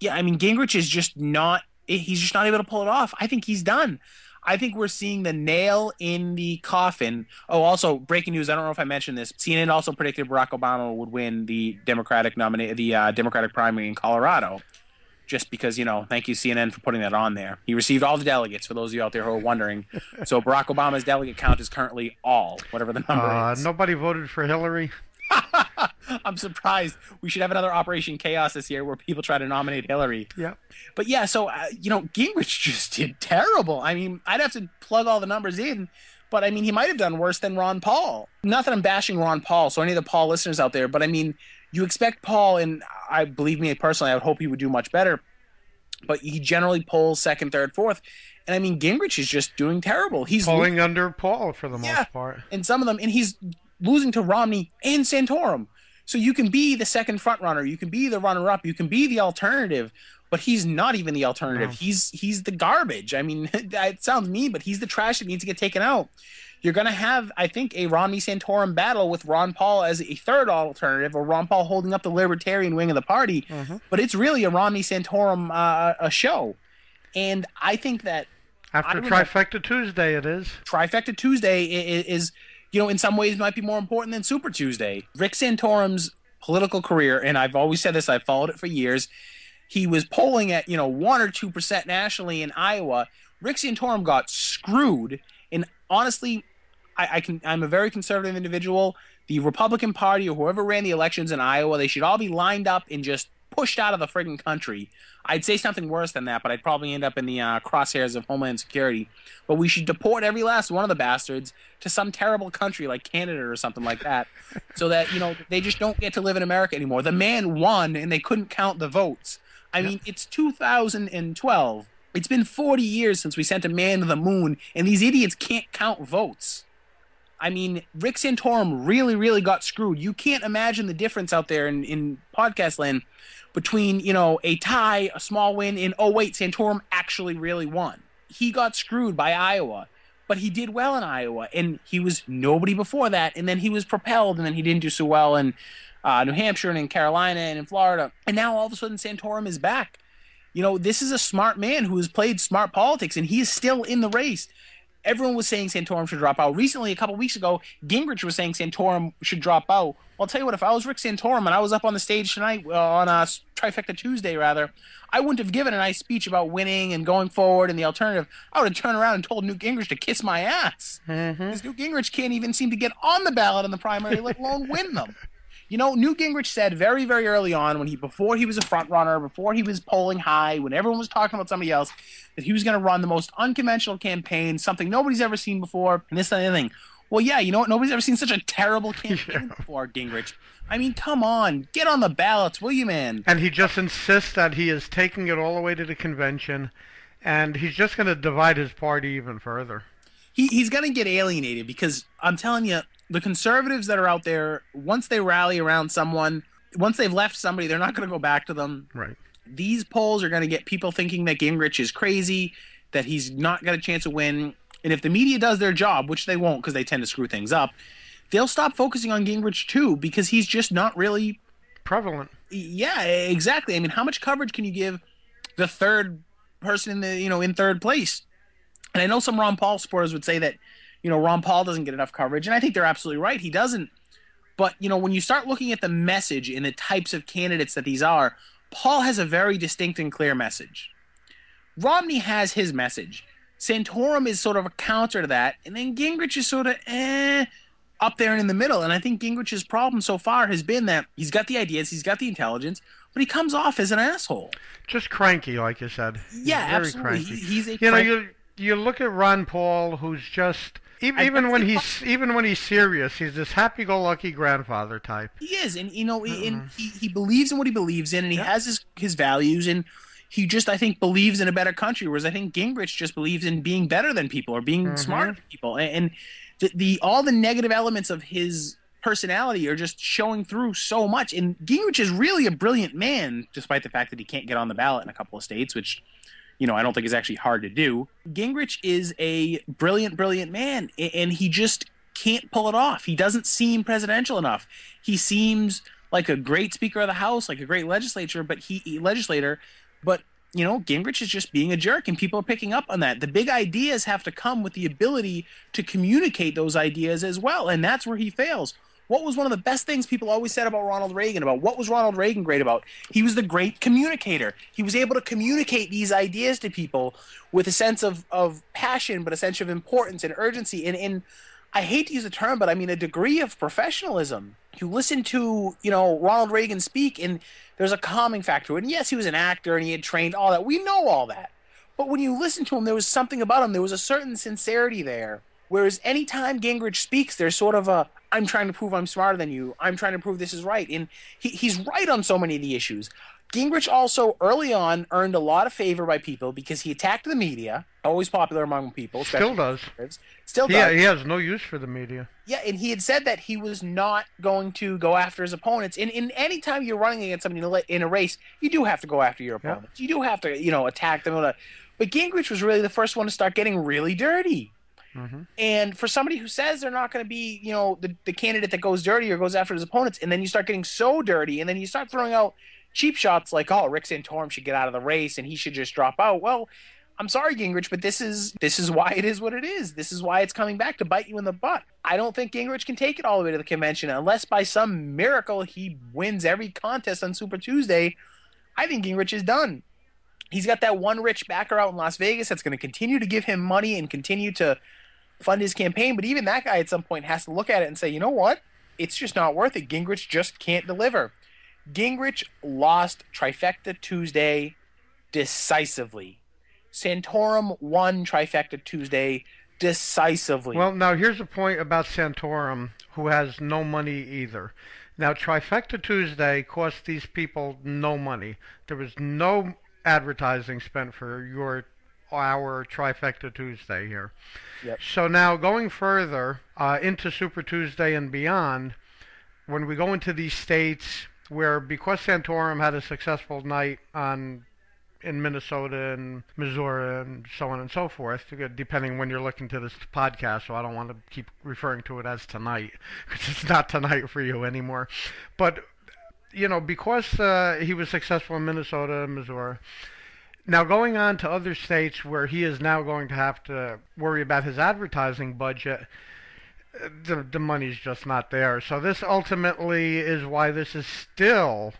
Yeah, I mean Gingrich is just not he's just not able to pull it off. I think he's done. I think we're seeing the nail in the coffin. Oh, also breaking news. I don't know if I mentioned this. CNN also predicted Barack Obama would win the Democratic nominate the uh, Democratic primary in Colorado. Just because you know, thank you CNN for putting that on there. He received all the delegates. For those of you out there who are wondering, so Barack Obama's delegate count is currently all, whatever the number Uh, is. nobody voted for Hillary. I'm surprised. We should have another Operation Chaos this year where people try to nominate Hillary. Yeah. But yeah, so uh, you know, Gingrich just did terrible. I mean, I'd have to plug all the numbers in, but I mean, he might have done worse than Ron Paul. Not that I'm bashing Ron Paul, so any of the Paul listeners out there, but I mean, you expect Paul, and I believe me personally, I would hope he would do much better. But he generally polls second, third, fourth, and I mean, Gingrich is just doing terrible. He's Polling under Paul for the most part. and some of them, and he's losing to Romney and Santorum. So you can be the second front runner, you can be the runner up, you can be the alternative, but he's not even the alternative. He's he's the garbage. I mean, it sounds mean, but he's the trash that needs to get taken out. You're gonna have, I think, a Romney Santorum battle with Ron Paul as a third alternative, or Ron Paul holding up the libertarian wing of the party. Mhm. But it's really a Romney Santorum uh, a show, and I think that After Trifecta Tuesday, it is. Trifecta Tuesday i- i- is, you know, in some ways might be more important than Super Tuesday. Rick Santorum's political career, and I've always said this, I've followed it for years. He was polling at, you know, one or two percent nationally in Iowa. Rick Santorum got screwed, and honestly, I, I can. I'm a very conservative individual. The Republican Party or whoever ran the elections in Iowa, they should all be lined up and just pushed out of the friggin' country. I'd say something worse than that, but I'd probably end up in the uh, crosshairs of Homeland Security. But we should deport every last one of the bastards to some terrible country like Canada or something like that, so that you know they just don't get to live in America anymore. The man won, and they couldn't count the votes. I mean, it's 2012. It's been 40 years since we sent a man to the moon, and these idiots can't count votes. I mean, Rick Santorum really, really got screwed. You can't imagine the difference out there in, in podcast land between, you know, a tie, a small win, and oh, wait, Santorum actually really won. He got screwed by Iowa, but he did well in Iowa, and he was nobody before that, and then he was propelled, and then he didn't do so well in uh, New Hampshire and in Carolina and in Florida. And now all of a sudden, Santorum is back. You know, this is a smart man who has played smart politics, and he is still in the race everyone was saying Santorum should drop out. Recently, a couple weeks ago, Gingrich was saying Santorum should drop out. Well, I'll tell you what, if I was Rick Santorum and I was up on the stage tonight, uh, on a Trifecta Tuesday, rather, I wouldn't have given a nice speech about winning and going forward and the alternative. I would have turned around and told Newt Gingrich to kiss my ass. Mm-hmm. Because Newt Gingrich can't even seem to get on the ballot in the primary, let alone win them. You know, Newt Gingrich said very, very early on when he before he was a front runner, before he was polling high, when everyone was talking about somebody else, that he was going to run the most unconventional campaign, something nobody's ever seen before, and this and the other thing. Well, yeah, you know what? Nobody's ever seen such a terrible campaign before, Gingrich. I mean, come on, get on the ballots, will you, man? And he just insists that he is taking it all the way to the convention, and he's just going to divide his party even further. he, he's going to get alienated because I'm telling you, the conservatives that are out there, once they rally around someone, once they've left somebody, they're not going to go back to them. Right. These polls are going to get people thinking that Gingrich is crazy, that he's not got a chance to win. And if the media does their job, which they won't because they tend to screw things up, they'll stop focusing on Gingrich too because he's just not really Prevalent. yeah, exactly. I mean, how much coverage can you give the third person in the you know in third place? And I know some Ron Paul supporters would say that you know Ron Paul doesn't get enough coverage, and I think they're absolutely right. He doesn't. But you know, when you start looking at the message and the types of candidates that these are, Paul has a very distinct and clear message. Romney has his message. Santorum is sort of a counter to that, and then Gingrich is sort of eh up there and in the middle. And I think Gingrich's problem so far has been that he's got the ideas, he's got the intelligence, but he comes off as an asshole. Just cranky, like you said. He's Yeah, absolutely. cranky. He- he's a you know, you you look at Ron Paul, who's just even, even when he's even when he's serious, he's this happy-go-lucky grandfather type. He is, and you know, and he, he believes in what he believes in, and he has his his values, and he just I think believes in a better country. Whereas I think Gingrich just believes in being better than people or being mm-hmm. smarter than people, and, and the, the all the negative elements of his personality are just showing through so much. And Gingrich is really a brilliant man, despite the fact that he can't get on the ballot in a couple of states, which you know I don't think is actually hard to do. Gingrich is a brilliant, brilliant man, and he just can't pull it off. He doesn't seem presidential enough. He seems like a great Speaker of the House, like a great legislature, but he, he legislator, but you know, Gingrich is just being a jerk, and people are picking up on that. The big ideas have to come with the ability to communicate those ideas as well, and that's where he fails. What was one of the best things people always said about Ronald Reagan? About what was Ronald Reagan great about? He was the great communicator. He was able to communicate these ideas to people with a sense of, of passion, but a sense of importance and urgency. And, and I hate to use the term, but I mean a degree of professionalism. You listen to, you know, Ronald Reagan speak, and there's a calming factor. And yes, he was an actor and he had trained all that. We know all that. But when you listen to him, there was something about him. There was a certain sincerity there. Whereas anytime Gingrich speaks, there's sort of a I'm trying to prove I'm smarter than you. I'm trying to prove this is right. And he, he's right on so many of the issues. Gingrich also early on earned a lot of favor by people because he attacked the media, always popular among people. Still does. Still does. Yeah, he has no use for the media. Yeah, and he had said that he was not going to go after his opponents. And in any time you're running against somebody in a race, you do have to go after your opponents. Yeah. You do have to, you know, attack them. But Gingrich was really the first one to start getting really dirty. Mm-hmm. And for somebody who says they're not going to be, you know, the, the candidate that goes dirty or goes after his opponents, and then you start getting so dirty, and then you start throwing out cheap shots like, oh, Rick Santorum should get out of the race and he should just drop out. Well, I'm sorry, Gingrich, but this is this is why it is what it is. This is why it's coming back to bite you in the butt. I don't think Gingrich can take it all the way to the convention unless by some miracle he wins every contest on Super Tuesday. I think Gingrich is done. He's got that one rich backer out in Las Vegas that's going to continue to give him money and continue to fund his campaign. But even that guy at some point has to look at it and say, you know what? It's just not worth it. Gingrich just can't deliver. Gingrich lost Trifecta Tuesday decisively. Santorum won Trifecta Tuesday decisively. Well, now here's a point about Santorum, who has no money either. Now, Trifecta Tuesday cost these people no money. There was no advertising spent for your our Trifecta Tuesday here. Yep. So now going further uh, into Super Tuesday and beyond, when we go into these states where because Santorum had a successful night on in Minnesota and Missouri and so on and so forth, depending when you're looking to this podcast. So I don't want to keep referring to it as tonight because it's not tonight for you anymore. But you know, because uh, he was successful in Minnesota and Missouri. Now, going on to other states where he is now going to have to worry about his advertising budget, the, the money's just not there. So, this ultimately is why this is still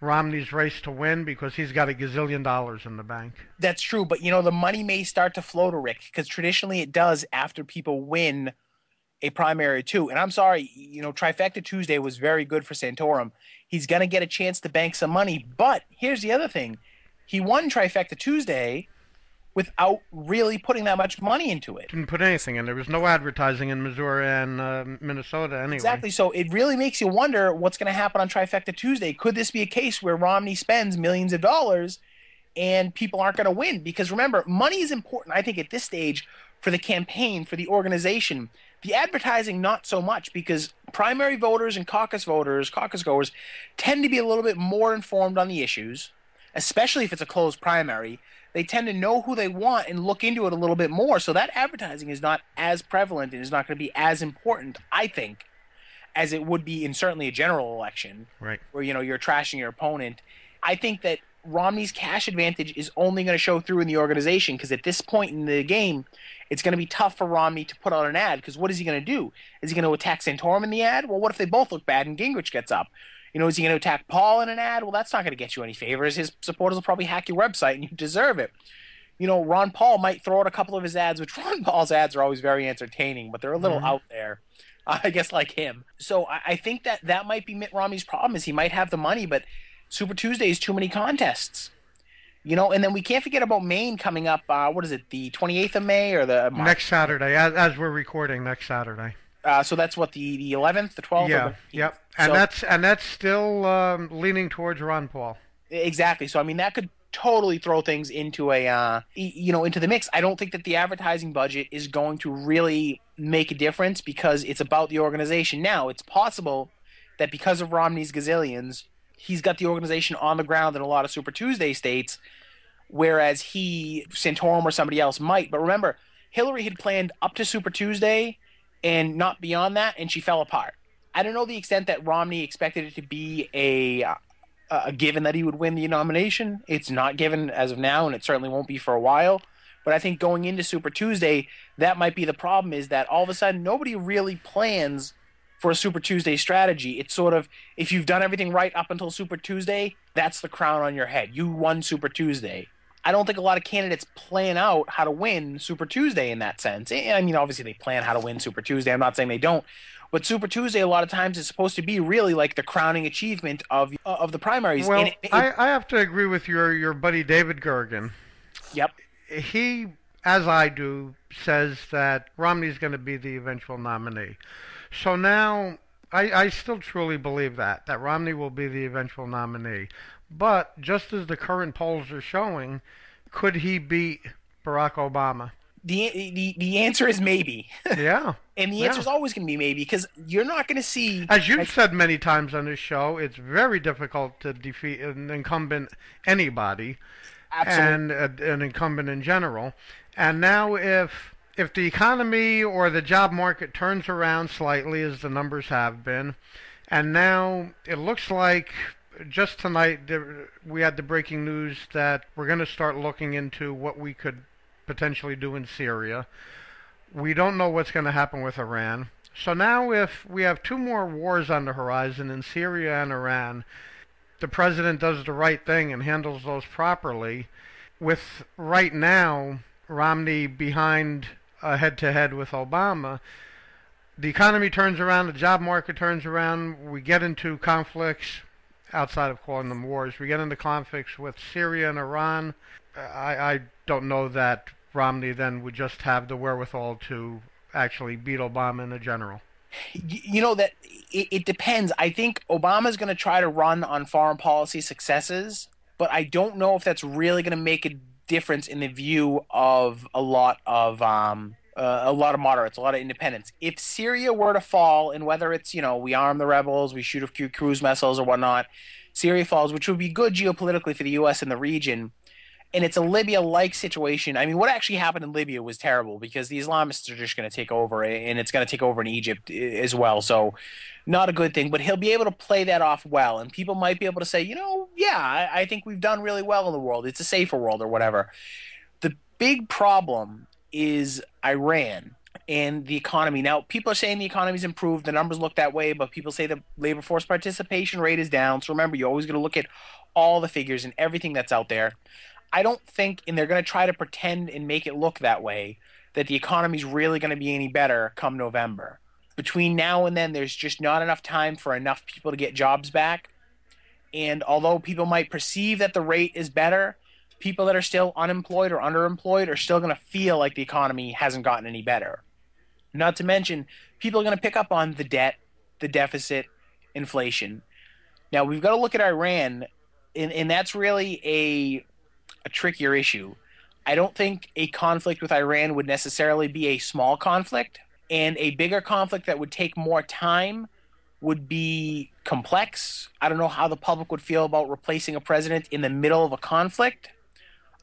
Romney's race to win because he's got a gazillion dollars in the bank. That's true, but you know, the money may start to flow to Rick because traditionally it does after people win a primary too. And I'm sorry, you know, Trifecta Tuesday was very good for Santorum. He's going to get a chance to bank some money. But here's the other thing he won Trifecta Tuesday without really putting that much money into it. Didn't put anything in. There was no advertising in Missouri and uh, Minnesota anyway. Exactly. So it really makes you wonder what's going to happen on Trifecta Tuesday. Could this be a case where Romney spends millions of dollars and people aren't going to win? Because remember, money is important, I think, at this stage for the campaign, for the organization. The advertising, not so much, because primary voters and caucus voters, caucus goers, tend to be a little bit more informed on the issues especially if it's a closed primary, they tend to know who they want and look into it a little bit more. So that advertising is not as prevalent and is not going to be as important, I think, as it would be in certainly a general election, right? Where you know you're trashing your opponent. I think that Romney's cash advantage is only going to show through in the organization because at this point in the game, it's going to be tough for Romney to put out an ad because what is he going to do? Is he going to attack Santorum in the ad? Well, what if they both look bad and Gingrich gets up? You know, is he going to attack Paul in an ad? Well, that's not going to get you any favors. His supporters will probably hack your website, and you deserve it. You know, Ron Paul might throw out a couple of his ads, which Ron Paul's ads are always very entertaining, but they're a little mm-hmm. out there. I guess like him. So I, I think that that might be Mitt Romney's problem is he might have the money, but Super Tuesday is too many contests. You know, and then we can't forget about Maine coming up. Uh, what is it, the 28th of May or the March? next Saturday? As, as we're recording, next Saturday. Uh, so that's what the the 11th, the 12th. Yeah. The, yep. And so, that's and that's still um, leaning towards Ron Paul. Exactly. So I mean, that could totally throw things into a uh, you know into the mix. I don't think that the advertising budget is going to really make a difference because it's about the organization. Now, it's possible that because of Romney's gazillions, he's got the organization on the ground in a lot of Super Tuesday states, whereas he Santorum or somebody else might. But remember, Hillary had planned up to Super Tuesday and not beyond that, and she fell apart. I don't know the extent that Romney expected it to be a a given that he would win the nomination. It's not given as of now, and it certainly won't be for a while. But I think going into Super Tuesday, that might be the problem is that all of a sudden nobody really plans for a Super Tuesday strategy. It's sort of if you've done everything right up until Super Tuesday, that's the crown on your head. You won Super Tuesday. I don't think a lot of candidates plan out how to win Super Tuesday in that sense. I mean, obviously they plan how to win Super Tuesday. I'm not saying they don't, but Super Tuesday a lot of times is supposed to be really like the crowning achievement of uh, of the primaries. Well, it, it, I, I have to agree with your your buddy David Gergen. Yep. He, as I do, says that Romney's going to be the eventual nominee. So now I, I still truly believe that that Romney will be the eventual nominee. But just as the current polls are showing, could he beat Barack Obama? The the the answer is maybe. Yeah. and the answer is always going to be maybe because you're not going to see. As you've like, said many times on this show, it's very difficult to defeat an incumbent anybody absolutely. and a, an incumbent in general. And now if if the economy or the job market turns around slightly as the numbers have been, and now it looks like just tonight we had the breaking news that we're going to start looking into what we could potentially do in Syria. We don't know what's going to happen with Iran. So now if we have two more wars on the horizon in Syria and Iran, the president does the right thing and handles those properly. With right now Romney behind uh, head to head with Obama, the economy turns around, the job market turns around, we get into conflicts outside of calling them wars. We get into conflicts with Syria and Iran. I, I don't know that Romney then would just have the wherewithal to actually beat Obama in a general. You know that it, it depends. I think Obama's going to try to run on foreign policy successes, but I don't know if that's really going to make a difference in the view of a lot of um, uh, a lot of moderates, a lot of independents. If Syria were to fall, and whether it's you know we arm the rebels, we shoot a few cruise missiles or whatnot, Syria falls, which would be good geopolitically for the U.S. and the region. And it's a Libya-like situation. I mean, what actually happened in Libya was terrible because the Islamists are just going to take over, and it's going to take over in Egypt as well. So, not a good thing. But he'll be able to play that off well, and people might be able to say, you know, yeah, I, I think we've done really well in the world. It's a safer world or whatever. The big problem is Iran and the economy. Now, people are saying the economy's improved. The numbers look that way, but people say the labor force participation rate is down. So remember, you're always going to look at all the figures and everything that's out there. I don't think, and they're going to try to pretend and make it look that way, that the economy's really going to be any better come November. Between now and then, there's just not enough time for enough people to get jobs back. And although people might perceive that the rate is better, people that are still unemployed or underemployed are still going to feel like the economy hasn't gotten any better. Not to mention, people are going to pick up on the debt, the deficit, inflation. Now, we've got to look at Iran, and, and that's really a, a trickier issue. I don't think a conflict with Iran would necessarily be a small conflict, and a bigger conflict that would take more time would be complex. I don't know how the public would feel about replacing a president in the middle of a conflict,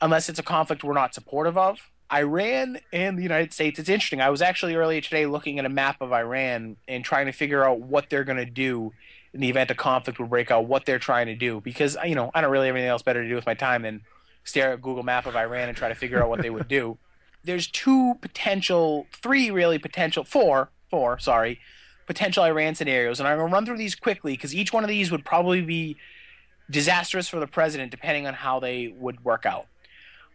unless it's a conflict we're not supportive of. Iran and the United States, it's interesting. I was actually earlier today looking at a map of Iran and trying to figure out what they're going to do in the event a conflict would break out, what they're trying to do. Because, you know, I don't really have anything else better to do with my time than stare at Google map of Iran and try to figure out what they would do. There's two potential, three really potential, four, four, sorry, potential Iran scenarios. And I'm going to run through these quickly because each one of these would probably be disastrous for the president depending on how they would work out.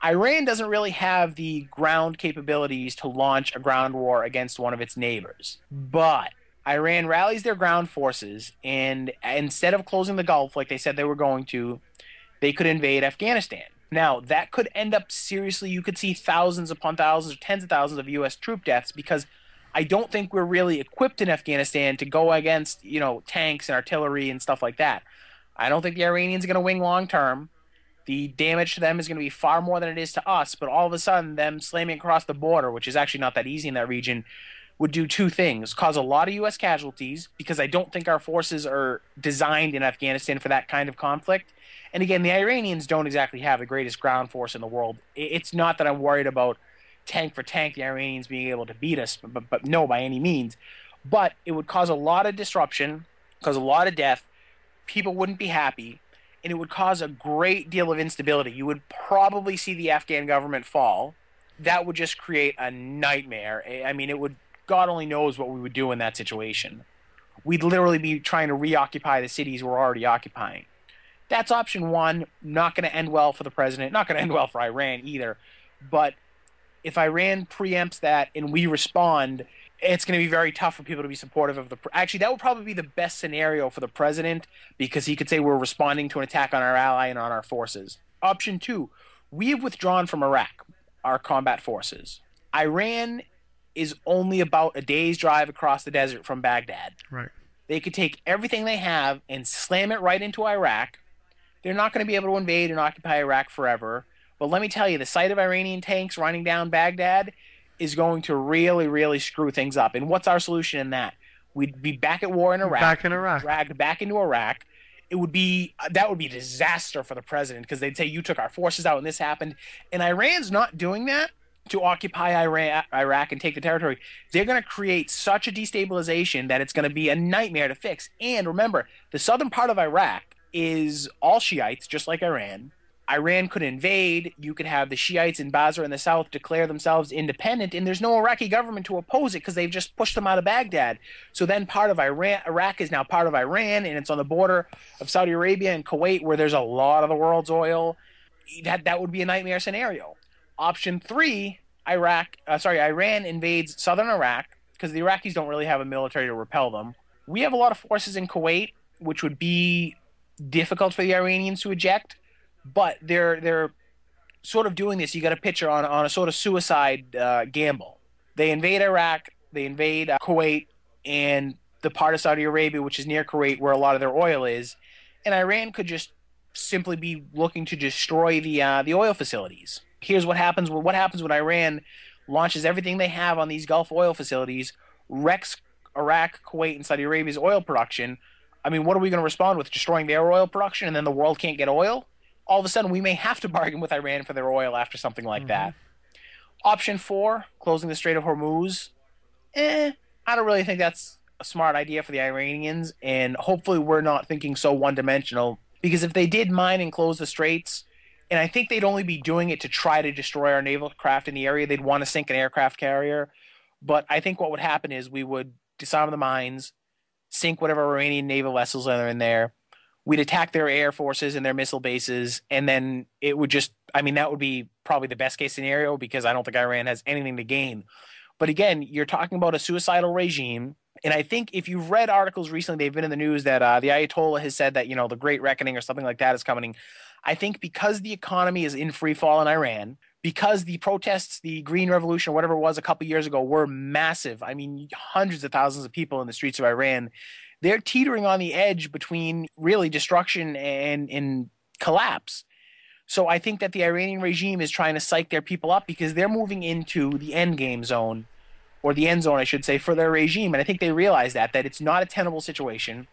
Iran doesn't really have the ground capabilities to launch a ground war against one of its neighbors. But Iran rallies their ground forces, and instead of closing the Gulf like they said they were going to, they could invade Afghanistan. Now, that could end up seriously. You could see thousands upon thousands or tens of thousands of U.S. troop deaths because I don't think we're really equipped in Afghanistan to go against, you know, tanks and artillery and stuff like that. I don't think the Iranians are going to win long term. The damage to them is going to be far more than it is to us, but all of a sudden, them slamming across the border, which is actually not that easy in that region, would do two things cause a lot of U.S. casualties, because I don't think our forces are designed in Afghanistan for that kind of conflict. And again, the Iranians don't exactly have the greatest ground force in the world. It's not that I'm worried about tank for tank the Iranians being able to beat us, but, but, but no, by any means. but it would cause a lot of disruption, cause a lot of death. People wouldn't be happy, and it would cause a great deal of instability. You would probably see the Afghan government fall. That would just create a nightmare. I mean, it would. God only knows what we would do in that situation. We'd literally be trying to reoccupy the cities we're already occupying. That's option one. Not going to end well for the president. Not going to end well for Iran either. But if Iran preempts that and we respond, it's going to be very tough for people to be supportive of the. Actually, that would probably be the best scenario for the president because he could say we're responding to an attack on our ally and on our forces. Option two, we have withdrawn from Iraq, our combat forces. Iran is only about a day's drive across the desert from Baghdad. Right. They could take everything they have and slam it right into Iraq. They're not going to be able to invade and occupy Iraq forever. But let me tell you, the sight of Iranian tanks running down Baghdad is going to really, really screw things up. And what's our solution in that? We'd be back at war in Iraq. Back in Iraq. Dragged back into Iraq. It would be uh, that would be a disaster for the president because they'd say you took our forces out and this happened. And Iran's not doing that to occupy Iran, Iraq and take the territory. They're going to create such a destabilization that it's going to be a nightmare to fix. And remember, the southern part of Iraq is all Shiites, just like Iran. Iran could invade. You could have the Shiites in Basra in the south declare themselves independent, and there's no Iraqi government to oppose it because they've just pushed them out of Baghdad. So then part of Iran, Iraq is now part of Iran, and it's on the border of Saudi Arabia and Kuwait, where there's a lot of the world's oil. That that would be a nightmare scenario. Option three, Iraq, uh, sorry, Iran invades southern Iraq because the Iraqis don't really have a military to repel them. We have a lot of forces in Kuwait, which would be difficult for the Iranians to eject but they're they're sort of doing this. You got a picture on on a sort of suicide uh, gamble. They invade Iraq, they invade uh, Kuwait, and the part of Saudi Arabia which is near Kuwait, where a lot of their oil is, and Iran could just simply be looking to destroy the uh, the oil facilities. Here's what happens. What happens when Iran launches everything they have on these Gulf oil facilities, wrecks Iraq, Kuwait, and Saudi Arabia's oil production. I mean, what are we going to respond with? Destroying their oil production, and then the world can't get oil? All of a sudden we may have to bargain with Iran for their oil after something like mm-hmm. that. Option four, closing the Strait of Hormuz. Eh, I don't really think that's a smart idea for the Iranians, and hopefully we're not thinking so one dimensional. Because if they did mine and close the straits, and I think they'd only be doing it to try to destroy our naval craft in the area, they'd want to sink an aircraft carrier. But I think what would happen is we would disarm the mines, sink whatever Iranian naval vessels are in there, we'd attack their air forces and their missile bases, and then it would just, I mean, that would be probably the best case scenario because I don't think Iran has anything to gain. But again, you're talking about a suicidal regime. And I think if you've read articles recently, they've been in the news that uh, the Ayatollah has said that, you know, the Great Reckoning or something like that is coming. I think because the economy is in free fall in Iran, because the protests, the Green Revolution, or whatever it was a couple years ago, were massive. I mean, hundreds of thousands of people in the streets of Iran they're teetering on the edge between really destruction and, and collapse. So I think that the Iranian regime is trying to psych their people up because they're moving into the end game zone, or the end zone, I should say, for their regime. And I think they realize that that it's not a tenable situation.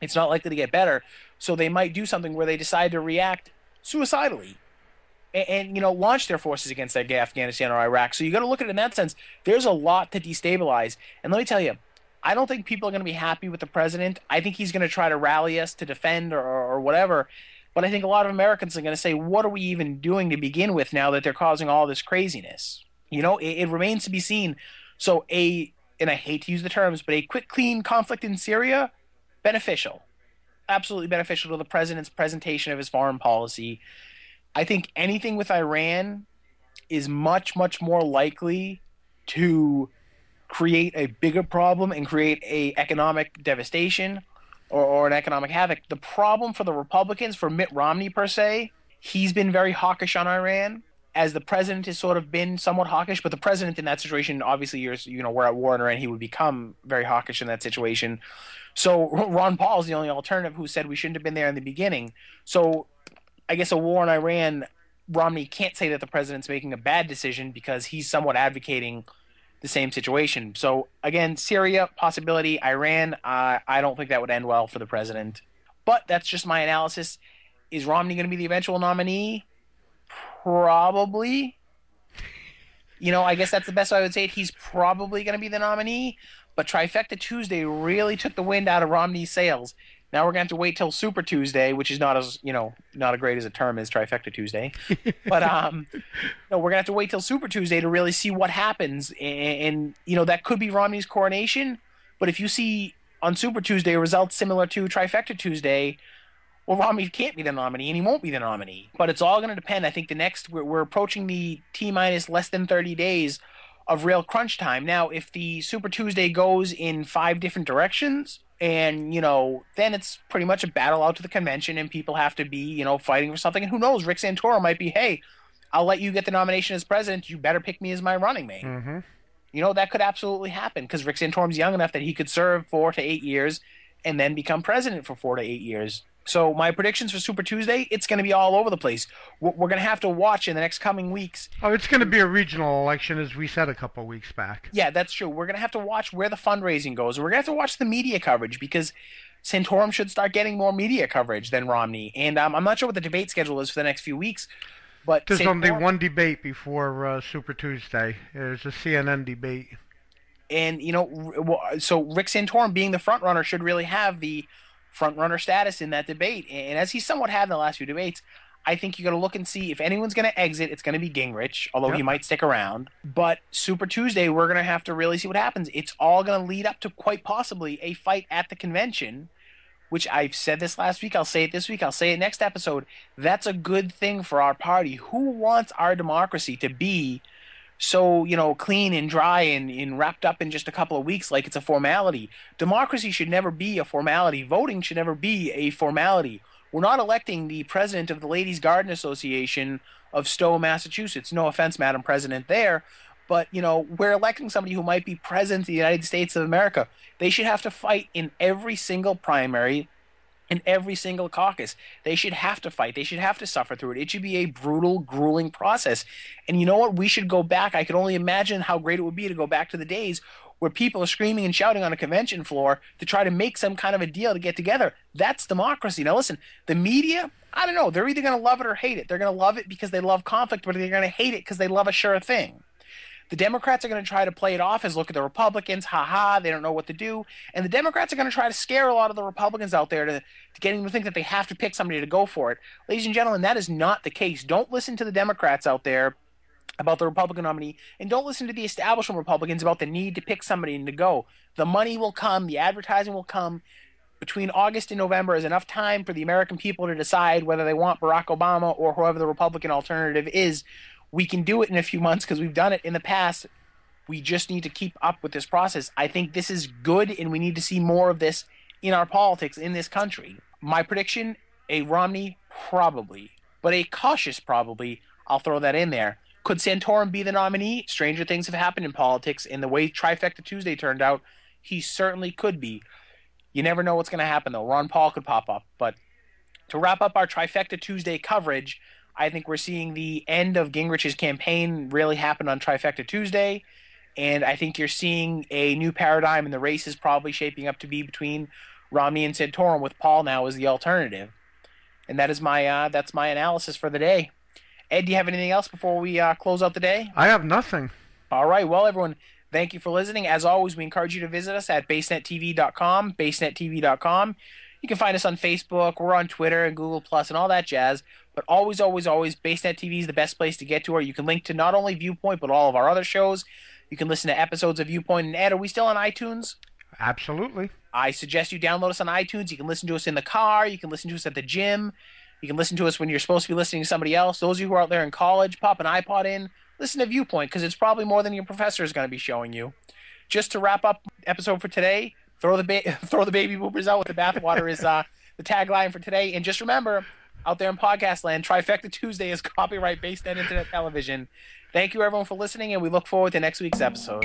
It's not likely to get better. So they might do something where they decide to react suicidally and, and, you know launch their forces against Afghanistan or Iraq. So you got to look at it in that sense. There's a lot to destabilize. And let me tell you, I don't think people are going to be happy with the president. I think he's going to try to rally us to defend or, or whatever. But I think a lot of Americans are going to say, what are we even doing to begin with now that they're causing all this craziness? You know, it, it remains to be seen. So, a, and I hate to use the terms, but a quick, clean conflict in Syria, beneficial. Absolutely beneficial to the president's presentation of his foreign policy. I think anything with Iran is much, much more likely to create a bigger problem and create a economic devastation or, or an economic havoc. The problem for the Republicans, for Mitt Romney per se, he's been very hawkish on Iran as the president has sort of been somewhat hawkish, but the president in that situation, obviously, you're, you know, we're at war in Iran, he would become very hawkish in that situation. So Ron Paul is the only alternative who said we shouldn't have been there in the beginning. So I guess a war in Iran, Romney can't say that the president's making a bad decision because he's somewhat advocating – the same situation. So again, Syria possibility, Iran. Uh, I don't think that would end well for the president. But that's just my analysis. Is Romney going to be the eventual nominee? Probably. you know, I guess that's the best way I would say it. He's probably going to be the nominee, but Trifecta Tuesday really took the wind out of Romney's sails. Now we're going to have to wait till Super Tuesday, which is not as you know not as great as a term as Trifecta Tuesday, but um, no, we're going to have to wait till Super Tuesday to really see what happens, and, and you know that could be Romney's coronation. But if you see on Super Tuesday results similar to Trifecta Tuesday, well, Romney can't be the nominee and he won't be the nominee. But it's all going to depend. I think the next we're, we're approaching the T minus less than 30 days of real crunch time. Now, if the Super Tuesday goes in five different directions, and you know, then it's pretty much a battle out to the convention, and people have to be you know fighting for something. And who knows, Rick Santorum might be, hey, I'll let you get the nomination as president. You better pick me as my running mate. Mm-hmm. You know, that could absolutely happen because Rick Santorum's young enough that he could serve four to eight years and then become president for four to eight years. So my predictions for Super Tuesday, it's going to be all over the place. We're going to have to watch in the next coming weeks. Oh, it's going to be a regional election, as we said a couple of weeks back. Yeah, that's true. We're going to have to watch where the fundraising goes. We're going to have to watch the media coverage because Santorum should start getting more media coverage than Romney. And um, I'm not sure what the debate schedule is for the next few weeks. But there's Santorum, only one debate before uh, Super Tuesday. There's a CNN debate. And you know, so Rick Santorum being the front runner should really have the front runner status in that debate. And as he somewhat had in the last few debates, I think you got to look and see if anyone's going to exit, it's going to be Gingrich, although yep. he might stick around. But Super Tuesday, we're going to have to really see what happens. It's all going to lead up to quite possibly a fight at the convention, which I've said this last week. I'll say it this week. I'll say it next episode. That's a good thing for our party. Who wants our democracy to be so you know clean and dry and, and wrapped up in just a couple of weeks like it's a formality. Democracy should never be a formality. Voting should never be a formality. We're not electing the president of the ladies garden association of stowe massachusetts. No offense madam president there but you know we're electing somebody who might be president of the united states of america. They should have to fight in every single primary in every single caucus. They should have to fight. They should have to suffer through it. It should be a brutal, grueling process. And you know what? We should go back. I could only imagine how great it would be to go back to the days where people are screaming and shouting on a convention floor to try to make some kind of a deal to get together. That's democracy. Now, listen, the media, I don't know. They're either going to love it or hate it. They're going to love it because they love conflict, but they're going to hate it because they love a sure thing. The Democrats are going to try to play it off as look at the Republicans, haha, they don't know what to do. And the Democrats are going to try to scare a lot of the Republicans out there to, to getting them to think that they have to pick somebody to go for it. Ladies and gentlemen, that is not the case. Don't listen to the Democrats out there about the Republican nominee, and don't listen to the establishment Republicans about the need to pick somebody and to go. The money will come, the advertising will come. Between August and November is enough time for the American people to decide whether they want Barack Obama or whoever the Republican alternative is we can do it in a few months because we've done it in the past. We just need to keep up with this process. I think this is good, and we need to see more of this in our politics in this country. My prediction a Romney, probably, but a cautious probably. I'll throw that in there. Could Santorum be the nominee? Stranger things have happened in politics, and the way Trifecta Tuesday turned out, he certainly could be. You never know what's going to happen, though. Ron Paul could pop up. But to wrap up our Trifecta Tuesday coverage, I think we're seeing the end of Gingrich's campaign really happen on Trifecta Tuesday. And I think you're seeing a new paradigm, and the race is probably shaping up to be between Romney and Santorum, with Paul now as the alternative. And that is my uh, that's my analysis for the day. Ed, do you have anything else before we uh, close out the day? I have nothing. All right. Well, everyone, thank you for listening. As always, we encourage you to visit us at basenettv.com, basenettv.com. You can find us on Facebook, we're on Twitter and Google Plus and all that jazz. But always, always, always, BaseNet TV is the best place to get to, where you can link to not only Viewpoint but all of our other shows. You can listen to episodes of Viewpoint and Ed. Are we still on iTunes? Absolutely. I suggest you download us on iTunes. You can listen to us in the car. You can listen to us at the gym. You can listen to us when you're supposed to be listening to somebody else. Those of you who are out there in college, pop an iPod in. Listen to Viewpoint because it's probably more than your professor is going to be showing you. Just to wrap up episode for today, throw the ba- throw the baby boopers out with the bathwater is uh, the tagline for today. And just remember, out there in podcast land, Trifecta Tuesday is copyright based on internet television. Thank you everyone for listening, and we look forward to next week's episode.